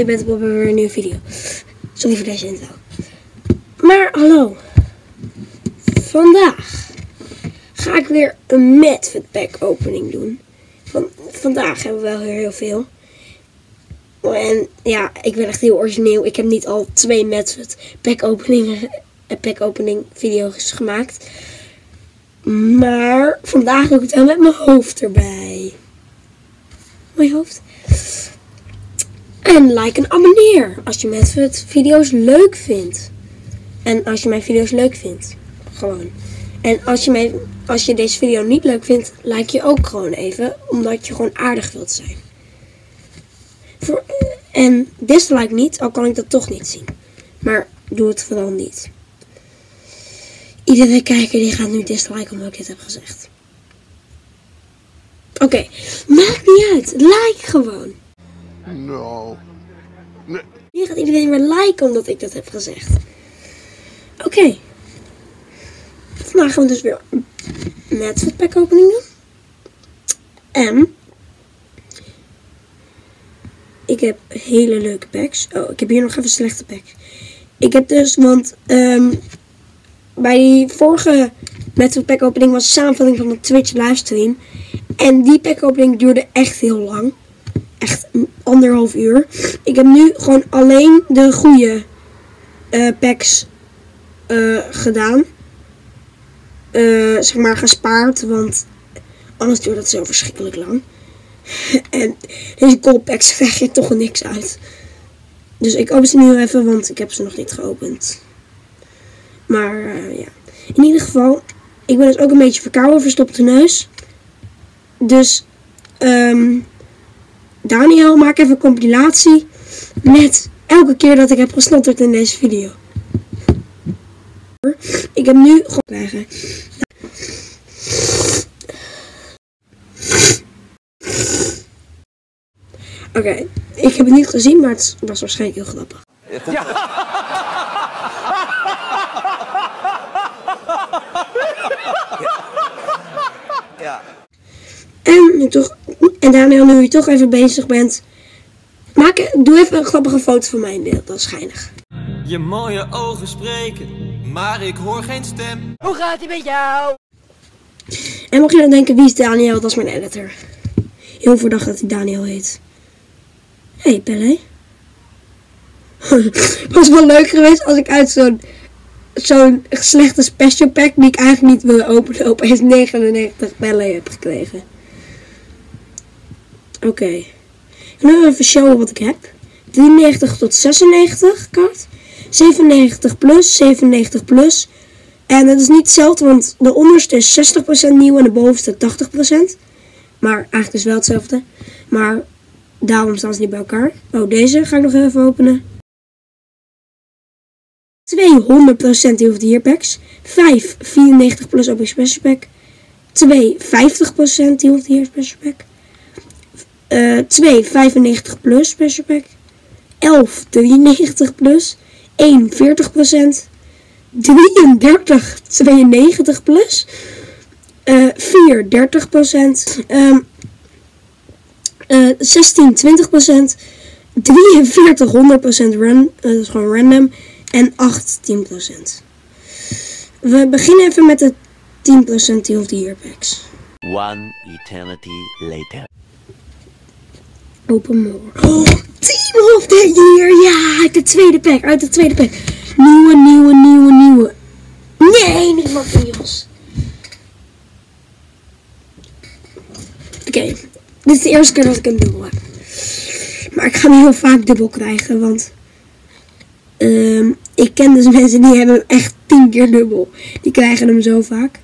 je bent op weer een nieuwe video. Sorry voor deze intro. Maar hallo. Vandaag ga ik weer een Medfit pack opening doen. Van, vandaag hebben we wel weer heel veel. En ja, ik ben echt heel origineel. Ik heb niet al twee Medfit pack openingen, eh, pack opening video's gemaakt. Maar vandaag doe ik het wel met mijn hoofd erbij. Mijn hoofd. En like en abonneer als je Medfit video's leuk vindt. En als je mijn video's leuk vindt. Gewoon. En als je, mij, als je deze video niet leuk vindt, like je ook gewoon even. Omdat je gewoon aardig wilt zijn. Voor, en dislike niet, al kan ik dat toch niet zien. Maar doe het vooral niet. Iedere kijker die gaat nu disliken omdat ik dit heb gezegd. Oké, maakt niet uit. Like gewoon. No. Nee. Hier gaat iedereen weer liken omdat ik dat heb gezegd. Oké. Vandaag gaan we dus weer met pack opening doen. En ik heb hele leuke packs. Oh, ik heb hier nog even slechte packs. Ik heb dus, want ehm, bij die vorige met pack opening was de samenvatting van de Twitch livestream. En die pack opening duurde echt heel lang. Echt anderhalf uur. Ik heb nu gewoon alleen de goede eh, packs eh, gedaan. Eh, zeg maar gespaard, want anders duurt dat zo verschrikkelijk lang. en deze cold packs krijg je toch niks uit. Dus ik open ze nu even, want ik heb ze nog niet geopend. Maar ja, in ieder geval, ik ben dus ook een beetje verkouden, verstopte neus. Dus, ehm Daniel, maak even een compilatie met elke keer dat ik heb gesnotterd in deze video. Ik heb nu gewoon krijgen. Oké, ik heb het niet gezien, maar het was waarschijnlijk heel grappig. Ja. En, nu toch, en Daniel, nu je toch even bezig bent, maak, doe even een grappige foto van mij in beeld. Dat is schijnig. Je mooie ogen spreken, maar ik hoor geen stem. Hoe gaat het met jou? En mocht je dan denken, wie is Daniel? Dat is mijn editor. Heel verdacht dat hij Daniel heet. Hé, hey, Pelle. was wel leuk geweest als ik uit zo'n zo'n slechte special pack die ik eigenlijk niet wil openen, opeens 99 Pelle heb gekregen. Oké. Ga nu even showen wat ik heb. 93 tot 96 kaart. 97 plus, 97 plus. En het is niet hetzelfde, want de onderste is 60% nieuw en de bovenste 80%. Maar eigenlijk is wel hetzelfde. Maar daarom staan ze niet bij elkaar. Oh, deze ga ik nog even openen. 200% die hoeft hier packs. 5 94 plus op special pack. 2 50% die hoeft hier special pack. Eh 2 95 plus special pack. 11 93 plus. 1 40%. 33 92 plus. eh 4 30%. ehm eh 16 20%. 43 100% run. eh, is gewoon random. En 8 10%. We beginnen even met de 10% die of the year packs. One eternity later. Open more. Oh, Team of the Year! Ja, uit de tweede pack, uit de tweede pack. Nieuwe, nieuwe, nieuwe, nieuwe. Nee, niet Marquinhos. Oké, dit is de eerste keer dat ik een dubbel heb. Maar ik ga hem heel vaak dubbel krijgen, want... ehm, ik ken dus mensen die hebben hem echt tien keer dubbel. Die krijgen hem zo vaak.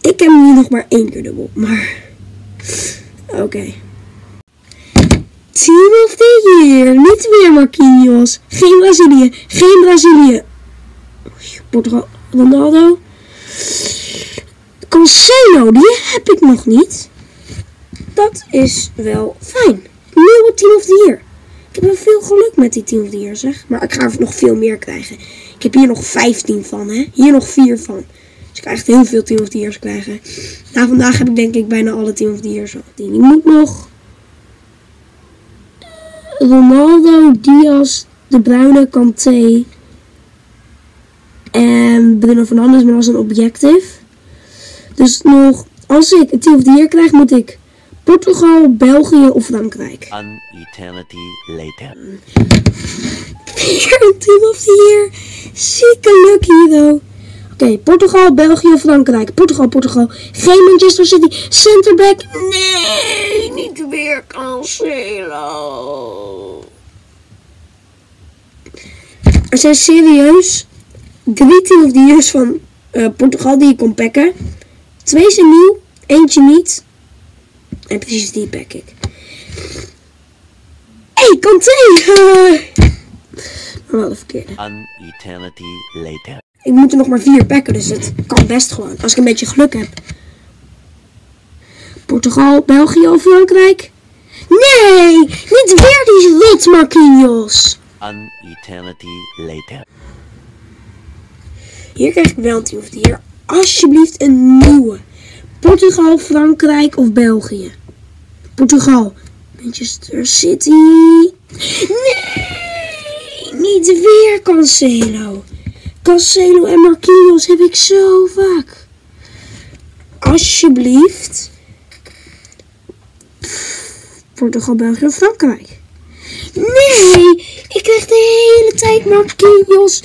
Ik heb hem nu nog maar één keer dubbel, maar... Oké. Team of the Year. Niet weer Marquinhos. Geen Brazilië. Geen Brazilië. Portugal. Ronaldo. Cancelo. Die heb ik nog niet. Dat is wel fijn. Nieuwe Team of the Year. Ik heb veel geluk met die Team of the Year zeg. Maar ik ga er nog veel meer krijgen. Ik heb hier nog 15 van hè. Hier nog 4 van. Dus ik ga echt heel veel Team of the Years krijgen. Na vandaag heb ik denk ik bijna alle Team of the Years. Die moet nog... Ronaldo, Diaz, De Bruyne, Kanté en Bruno Fernandes, maar als een objective. Dus nog, als ik het team of the year krijg, moet ik Portugal, België of Frankrijk. An eternity later. Team of the year. Zieke luck hero. Oké, Portugal, België of Frankrijk. Portugal, Portugal. Geen Manchester City. Centerback. Nee, weer Cancelo. Er zijn serieus drie team of the years van eh, Portugal die ik kon pakken. Twee zijn nieuw, eentje niet. En precies die pack ik. Hé, hey, Kanté! maar wel de verkeerde. An eternity later. Ik moet er nog maar vier pakken, dus het kan best gewoon. Als ik een beetje geluk heb. Portugal, België of Frankrijk? Nee! Niet weer die wit, Marquinhos! An eternity later. Hier krijg ik wel een team of year. Alsjeblieft een nieuwe. Portugal, Frankrijk of België? Portugal. Manchester City. Nee! Niet weer Cancelo. Cancelo en Marquinhos heb ik zo vaak. Alsjeblieft. Portugal, België of Frankrijk? Nee! Ik krijg de hele tijd Marquinhos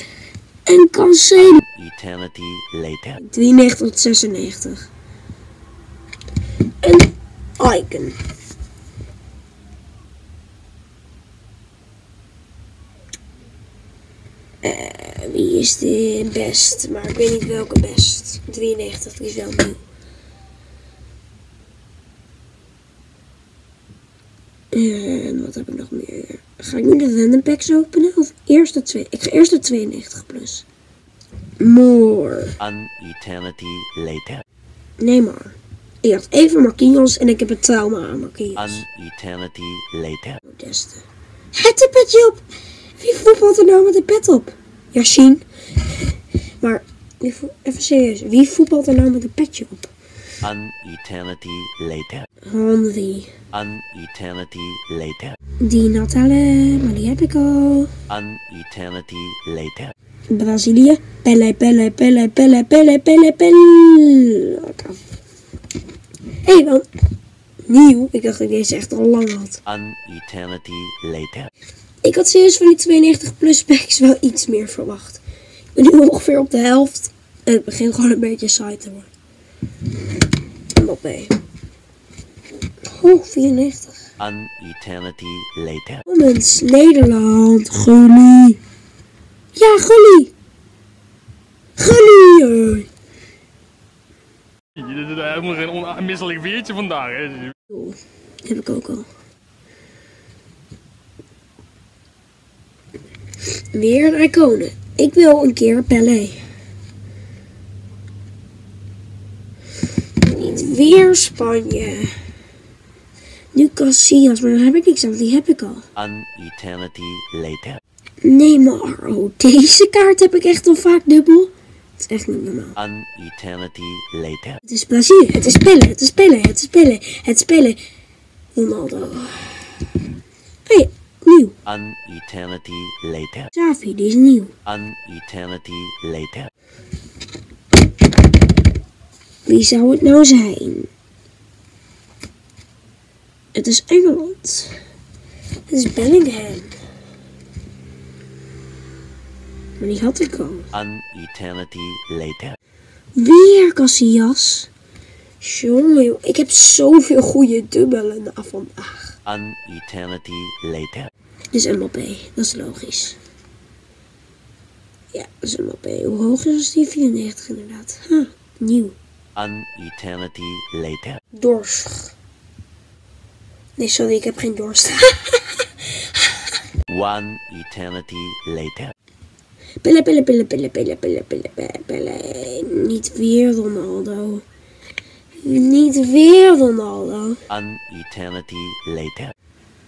en Cancelo. Eternity later. 93 tot 96. Een icon. Eh, wie is de best? Maar ik weet niet welke best. 93, die is wel nieuw. En wat heb ik nog meer? Ga ik nu de random packs openen? Of eerst de twee? Ik ga eerst de 92 plus. More. An eternity later. Neymar. Ik had even Marquinhos en ik heb het trauma aan Marquinhos. An eternity later. Modeste. Het een petje op. Wie voetbalt er nou met een pet op? Yashin. Maar even serieus. Wie voetbalt er nou met een petje op? An eternity later. Henry. An eternity later. Die Natale. Maar die heb ik al. An eternity later. Brazilië. Pelle, pelle, pelle, pelle, pelle, pelle, pelle. Oké. Hé, hey, want nieuw. Ik dacht dat ik deze echt al lang had. An eternity later. Ik had serieus van die 92 plus packs wel iets meer verwacht. Ik ben nu ongeveer op de helft. En het begint gewoon een beetje saai te worden. Mbappé. Oh, 94. An eternity later. Comments, Nederland, Gully. Ja, Gully. Gully. eh. Helemaal geen onmisselijk weertje vandaag. Hè. Oh, heb ik ook al. Weer een iconen. Ik wil een keer Pelé. Niet weer Spanje. Nu Casillas, maar dan heb ik niks aan, die heb ik al. An eternity later. Neymar. Oh, deze kaart heb ik echt al vaak dubbel. Het is echt niet normaal. An eternity later. Het is Brazilië, het is Pelle, het is Pelle, het is Pelle, het is Pelle. Ronaldo. Hey, nieuw. An eternity later. Xavi, die is nieuw. An eternity later. Wie zou het nou zijn? Het is Engeland. Het is Bellingham. Maar die had ik al. An eternity later. Weer Casillas. Jongen, ik heb zoveel goede dubbelen vandaag. An eternity later. Dit is Mbappé, dat is logisch. Ja, dat is Mbappé. Hoe hoog is die? 94 inderdaad. Huh, nieuw. An eternity later. Dorst. Nee, sorry, ik heb geen dorst. One eternity later. Pille, pille, pille, pille, pille, pille, pille, pille. Niet weer Ronaldo. Niet weer Ronaldo. An eternity later.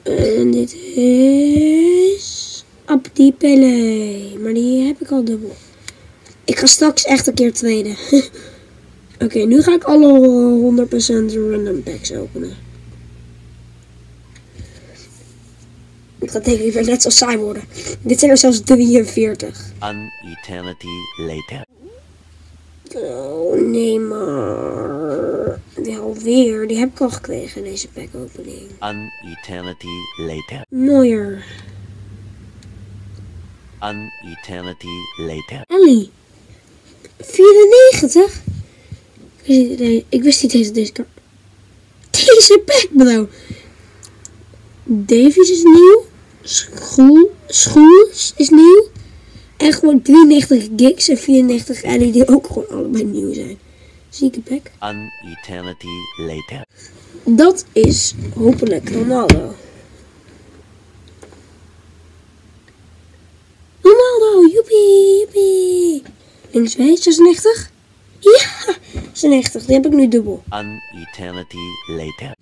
En dit is... Abdi Pele. Maar die heb ik al dubbel. Ik ga straks echt een keer tweede. Oké, nu ga ik alle 100% random packs openen. Ik ga tegen liever net zo saai worden. Dit zijn er zelfs 43. An eternity later. Oh, nee maar. Die alweer. Die heb ik al gekregen, deze pack opening. An eternity later. Mooier. An eternity later. Ellie. 94? Ik wist niet, nee, ik wist niet eens deze kaart. Deze pack, bro. Davies is nieuw. School, Schools is nieuw. En gewoon 93 gigs en 94 Ellie die ook gewoon allebei nieuw zijn. Zieke pack. An eternity later. Dat is hopelijk Ronaldo. Ronaldo, joepie, joepie. Linksbeen, 96? Ja, 96. Die heb ik nu dubbel. An eternity later.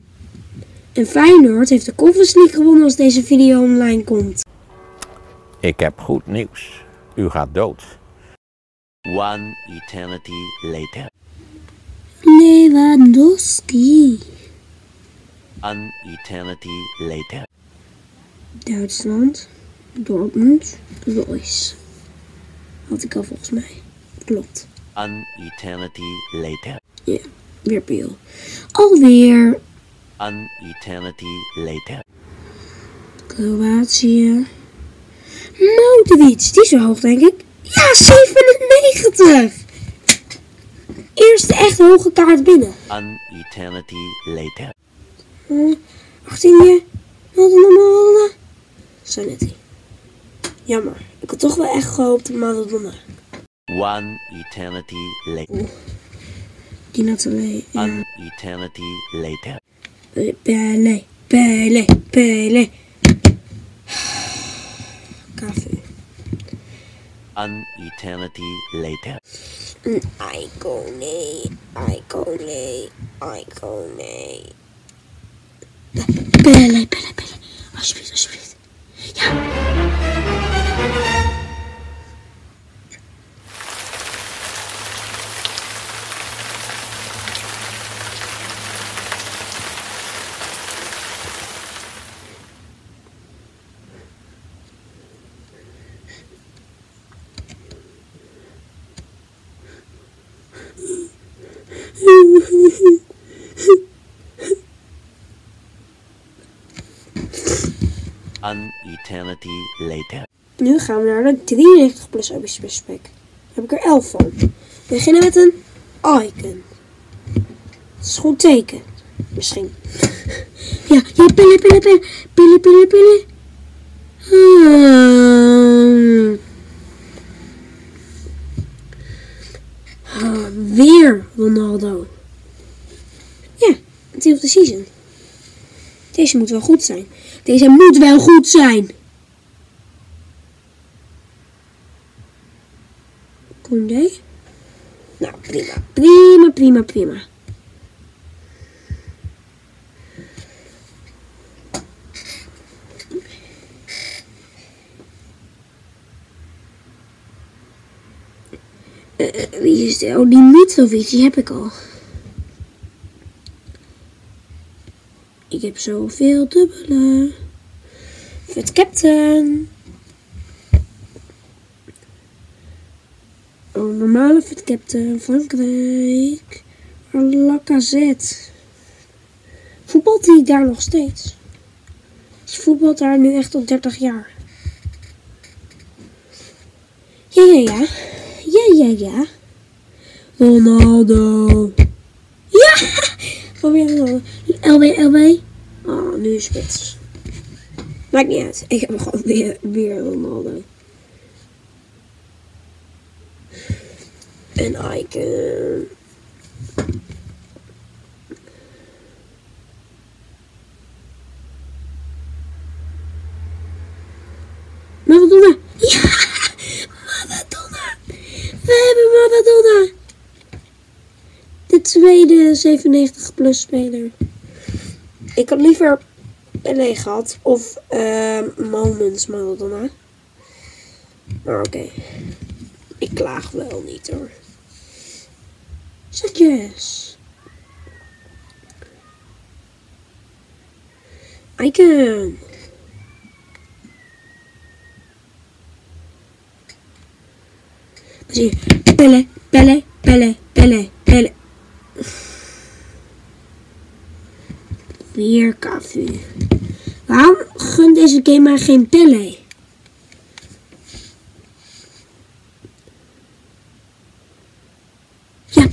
En Feyenoord heeft de Conference League gewonnen als deze video online komt. Ik heb goed nieuws. U gaat dood. One eternity later. Lewandowski. An eternity later. Duitsland. Dortmund. Royce. Had ik al volgens mij. Klopt. An eternity later. Ja, weer Peel. Alweer An eternity later. Kroatië. Modric, die is zo hoog denk ik. Ja, 97! Eerste echt hoge kaart binnen. An eternity later. Hm, 18e. Maradona. Zanetti. Jammer. Ik had toch wel echt gehoopt op Maradona. One eternity later. Die Nathalie. Ja. An eternity later. Pele. Pele. Pele. KV. An eternity later. Een icone. Icone. Icone. Pele. Pele. Pele. Alsjeblieft, alsjeblieft. Ja. An later. Nu gaan we naar de 93 plus spec. Daar heb ik er 11 van. We beginnen met een icon. Dat is goed teken. Misschien. Ja, ja, pillen, pillen, pillen. Pillen, pillen, pillen. Hmm. Ah, weer Ronaldo. Ja, het is of the season. Deze moet wel goed zijn. Deze moet wel goed zijn. Koundé? Nou, prima. Prima, prima, prima. Eh, wie is dit? Oh, die Mitrovic, die heb ik al. Ik heb zoveel dubbele. Vet Captain. Oh, normale Vet Captain. Frankrijk. Lacazette. Voetbalt hij daar nog steeds? Is voetbalt daar nu echt al 30 jaar? Ja, ja, ja. Ja, ja, ja. Ronaldo. Ja! Probeer Ronaldo. LB, LB. Oh, nu is spits. Maakt niet uit. Ik heb gewoon weer, weer Ronaldo. Een icon. Maradona. Ja! Maradona. We hebben Maradona. De tweede 97 plus speler. Ik had liever Pelé gehad. Of ehm Moments Maradona. Maar oké. Ik klaag wel niet hoor. Zetjes. Icon. Dan zie je pelle, pelle, pelle. pellen. Weer koffie. Waarom gunt deze game maar geen pelle.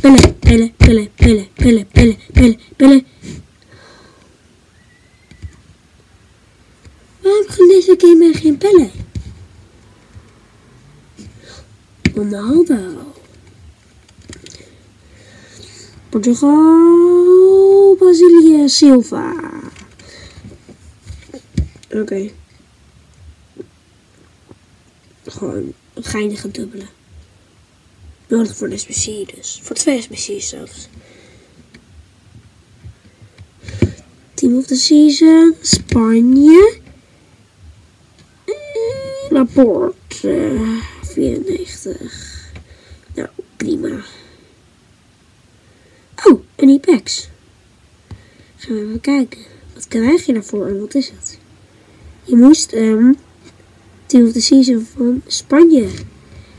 Pelle, Pelle, Pelle, Pelle, Pelle, Pelle, Pelle, Pelle. Waarom kan deze game geen pillen? Ronaldo. Portugal, Brazilië, Silva. Oké. Okay. Gewoon geinige dubbelen. Nodig voor de SBC dus. Voor twee SBC's zelfs. Team of the Season, Spanje. Laporte, eh, 94. Nou, prima. Oh, een IPEX. Gaan we even kijken. Wat krijg je daarvoor en wat is het? Je moest ehm Team of the Season van Spanje.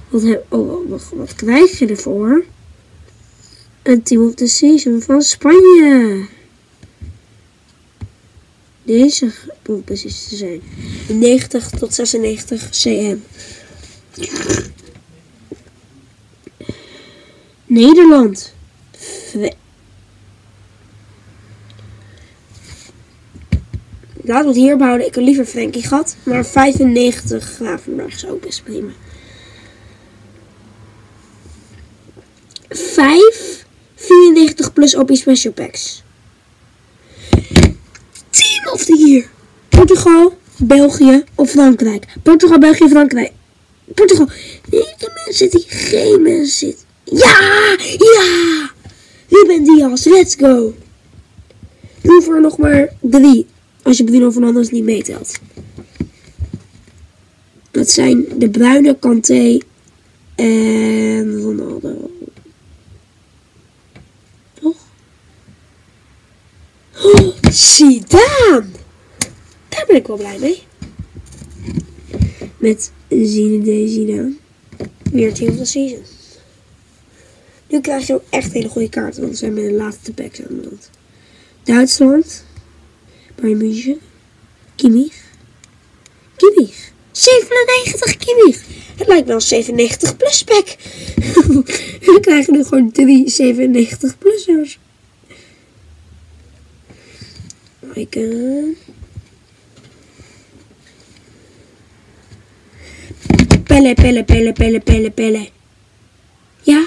Wat, heb, oh, wat, wat krijg je ervoor? Een Team of the Season van Spanje. Deze moet precies te zijn. 90 tot 96 cm. Nederland. Laten we het hier behouden. Ik had liever Frankie gehad. Maar 95 Gravenberg is ook best prima. 5 94 plus OP Special Packs. Team of the Year. Portugal, België of Frankrijk. Portugal, België, Frankrijk. Portugal. De mensen die geen mensen zitten. Ja! Ja! Ruben Diaz, let's go! Hoeven er nog maar drie. Als je Bruno Fernandes niet meetelt. Dat zijn de Bruine, Kanté en Ronaldo. Toch? Oh! Daar ben ik wel blij mee. Met Zinedine Zidane. Weer team of the season. Nu krijg je ook echt hele goede kaarten, want we zijn met de laatste packs aan de. Duitsland. Bayern München. Kimmich. 97 Kimmich. Het lijkt wel een 97 plus pack. We krijgen nu gewoon drie 97 plussers. Kijken. Pelle, pelle, pelle, pelle, pelle, pelle. Ja?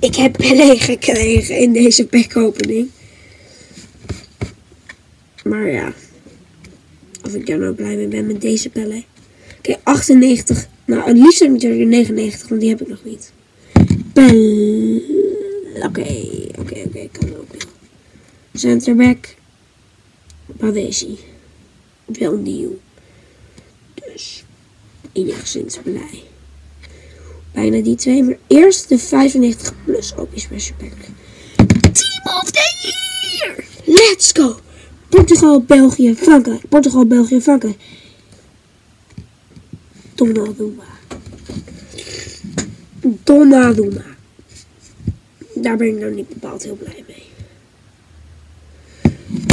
Ik heb Pelle gekregen in deze packopening. Maar ja. Of ik daar nou blij mee ben met deze Pelle. Oké, 98. Nou, het liefst natuurlijk 99, want die heb ik nog niet. Pelle. Oké, oké, oké. Kan ook. Centerback. Pavesi. Wel nieuw. Dus enigszins blij. Bijna die twee, maar eerst de 95 plus OP Special Pack. Team of the Year! Let's go! Portugal, België, Frankrijk. Portugal, België, Frankrijk. Donnarumma. Donnarumma. Daar ben ik nou niet bepaald heel blij mee.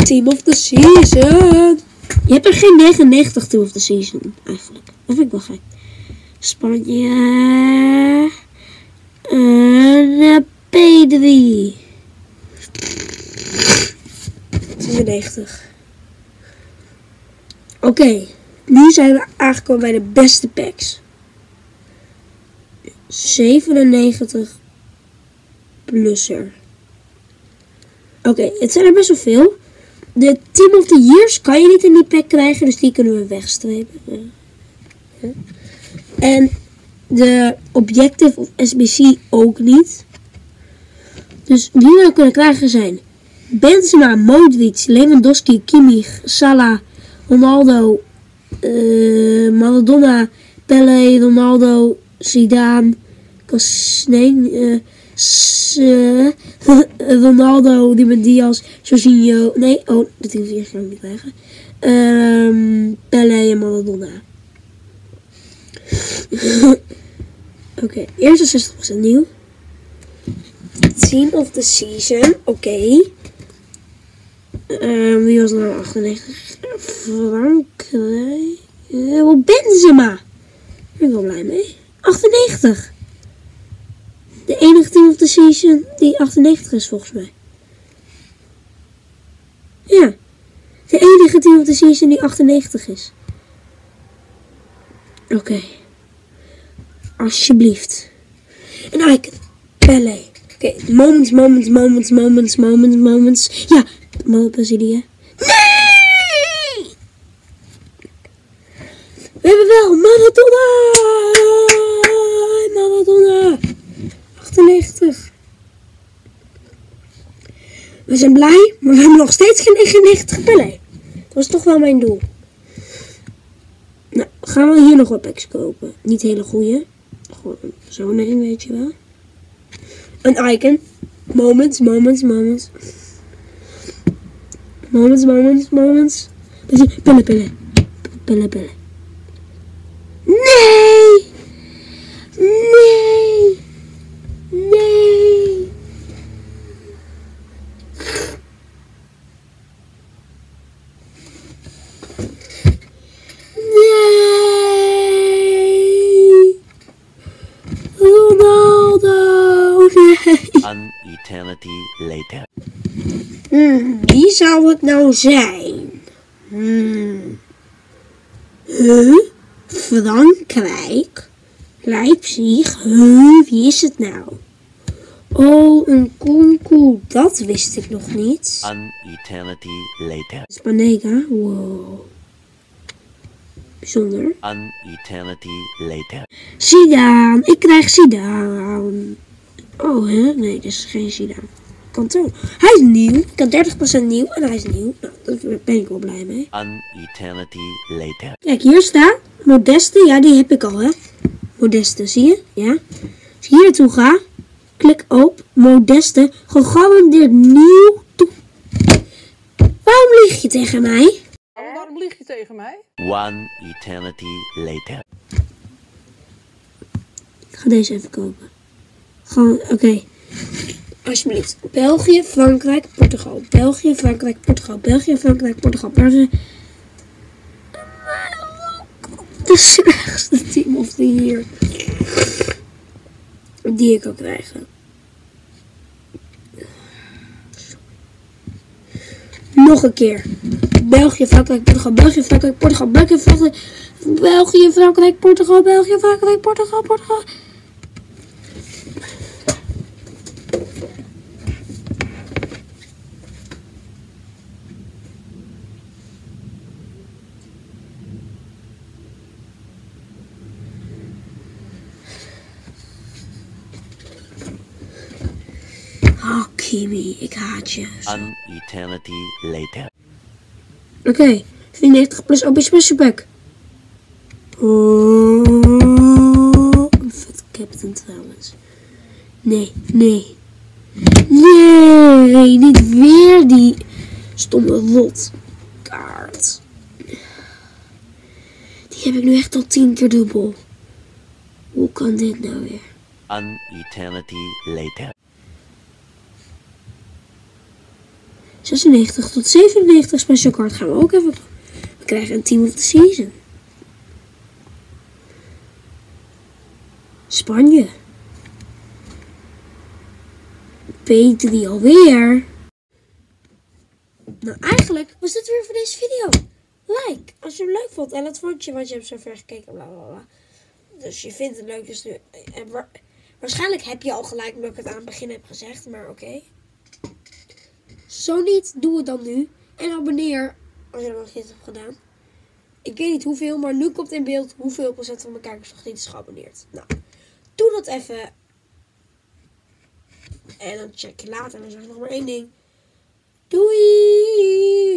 Team of the Season. Je hebt er geen 99 Team of the Season, eigenlijk. Dat vind ik wel gek. Spanje. En eh, P3. 96. Oké, nu zijn we aangekomen bij de beste packs. 97 plusser. Oké, het zijn er best wel veel. De Team of the Years kan je niet in die pack krijgen, dus die kunnen we wegstrepen. En de Objective of SBC ook niet. Dus wie we kunnen krijgen zijn Benzema, Modric, Lewandowski, Kimmich, Salah, Ronaldo, eh, Maradona, Pele, Ronaldo, Zidane, Cas nee, eh, Ronaldo, Ruben Diaz, Jorginho, nee, oh, dat hoef je gaan niet krijgen. Ehm Pele en Maradona. Oké, eerste 60% nieuw. Team of the season, oké. Ehm, wie was nou 98? Frankrijk. Wat Benzema. Daar ben ik wel blij mee. 98. De enige team of the season die 98 is volgens mij. Ja. De enige team of the season die 98 is. Oké. Alsjeblieft. Een icon. Pele. Oké, moments, moments, moments, moments, moments, moments. Ja, Mo Brazilië. Nee! We hebben wel! Maradona! 98. We zijn blij, maar we hebben nog steeds geen 99 Pele. Dat was toch wel mijn doel. Nou, gaan we hier nog wat packs kopen. Niet hele goede. Gewoon zo'n een, weet je wel. Een icon. Moments, moments, moments. Moments, moments, moments. Pillen, pillen. Pillen, pillen. Nee! Nee! Nee! Ronaldo! Nee! An eternity later. Hmm, wie zou het nou zijn? Hmm. Huh? Frankrijk? Leipzig? Huh? Wie is het nou? Oh, een Kunku. Dat wist ik nog niet. An eternity later. Spanega? Wow. Bijzonder. An eternity later. Zidane. Ik krijg Zidane. Oh, hè? Nee, dit is geen Zidane. Kantoor. Hij is nieuw. Ik had 30% nieuw en hij is nieuw. Nou, daar ben ik wel blij mee. An eternity later. Kijk, hier staat Modeste. Ja, die heb ik al, hè. Modeste, zie je? Ja. Als ik hier naartoe ga, klik op Modeste. Gegarandeerd nieuw toe. Waarom lieg je tegen mij? Waarom lieg je tegen mij? One eternity later. Ik ga deze even kopen. Gewoon, oké. Alsjeblieft. België, Frankrijk, Portugal. België, Frankrijk, Portugal. België, Frankrijk, Portugal. België. De slechtste team of the year. Die ik kan krijgen. Nog een keer. België, Frankrijk, Portugal. België, Frankrijk, Portugal. België, Frankrijk. België, Frankrijk, Portugal. België, Frankrijk, Portugal, Portugal. Kimi, ik haat je. An eternity later. Oké, 94 plus OB Special Pack. Oh, een vet captain trouwens. Nee, nee. Nee, niet weer die stomme rotkaart. Die heb ik nu echt al tien keer dubbel. Hoe kan dit nou weer? An eternity later. 96 tot 97 special card gaan we ook even. We krijgen een team of the season. Spanje. P3 alweer. Nou, eigenlijk was dit weer voor deze video. Like, als je hem leuk vond. En dat vond je, want je hebt zo ver gekeken. Bla bla bla. Dus je vindt het leuk. Dus nu, en wa- waarschijnlijk heb je al gelijk omdat ik het aan het begin heb gezegd. Maar oké. Zo niet, doe het dan nu. En abonneer als je nog niet hebt gedaan. Ik weet niet hoeveel, maar nu komt in beeld hoeveel procent van mijn kijkers nog niet is geabonneerd. Nou, doe dat even. En dan check je later en dan zeg ik nog maar één ding. Doei!